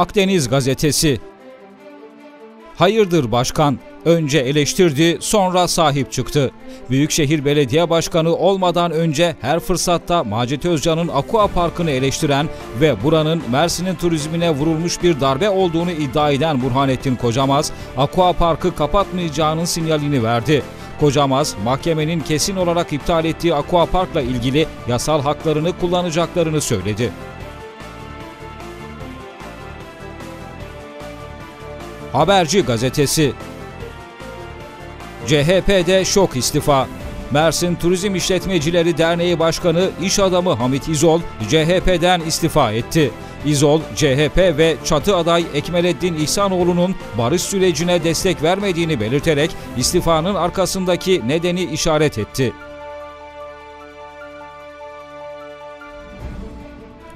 Akdeniz Gazetesi Hayırdır başkan? Önce eleştirdi, sonra sahip çıktı. Büyükşehir Belediye Başkanı olmadan önce her fırsatta Macit Özcan'ın Aqua Parkı'nı eleştiren ve buranın Mersin'in turizmine vurulmuş bir darbe olduğunu iddia eden Burhanettin Kocamaz, Aqua Parkı kapatmayacağının sinyalini verdi. Kocamaz, mahkemenin kesin olarak iptal ettiği Aqua Park'la ilgili yasal haklarını kullanacaklarını söyledi. Haberci gazetesi CHP'de şok istifa. Mersin Turizm İşletmecileri Derneği Başkanı iş adamı Hamit İzol CHP'den istifa etti. İzol, CHP ve çatı aday Ekmeleddin İhsanoğlu'nun barış sürecine destek vermediğini belirterek istifanın arkasındaki nedeni işaret etti.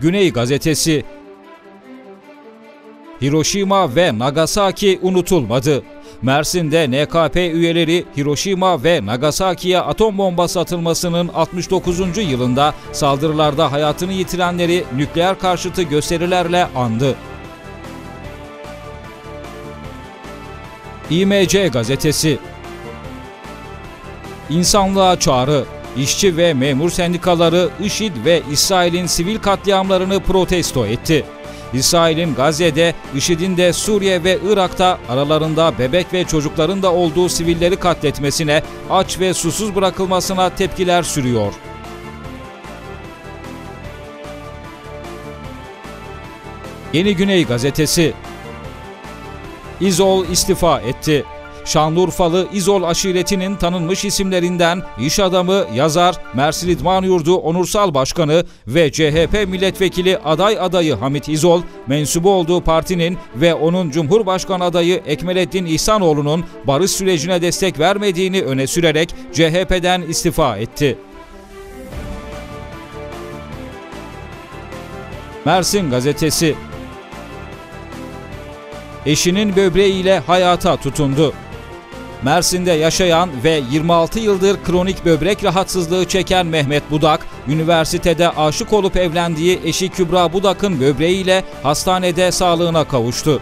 Güney Gazetesi Hiroşima ve Nagasaki unutulmadı. Mersin'de NKP üyeleri Hiroşima ve Nagasaki'ye atom bombası atılmasının 69. yılında saldırılarda hayatını yitirenleri nükleer karşıtı gösterilerle andı. İMC gazetesi İnsanlığa çağrı İşçi ve memur sendikaları IŞİD ve İsrail'in sivil katliamlarını protesto etti. İsrail'in Gazze'de, IŞİD'in de Suriye ve Irak'ta aralarında bebek ve çocukların da olduğu sivilleri katletmesine, aç ve susuz bırakılmasına tepkiler sürüyor. Yeni Güney Gazetesi İzol istifa etti. Şanlıurfalı İzol aşiretinin tanınmış isimlerinden iş adamı, yazar, Mersin İdman Yurdu Onursal Başkanı ve CHP milletvekili aday adayı Hamit İzol, mensubu olduğu partinin ve onun Cumhurbaşkanı adayı Ekmelettin İhsanoğlu'nun barış sürecine destek vermediğini öne sürerek CHP'den istifa etti. Mersin Gazetesi Eşinin böbreğiyle hayata tutundu. Mersin'de yaşayan ve 26 yıldır kronik böbrek rahatsızlığı çeken Mehmet Budak, üniversitede aşık olup evlendiği eşi Kübra Budak'ın böbreğiyle hastanede sağlığına kavuştu.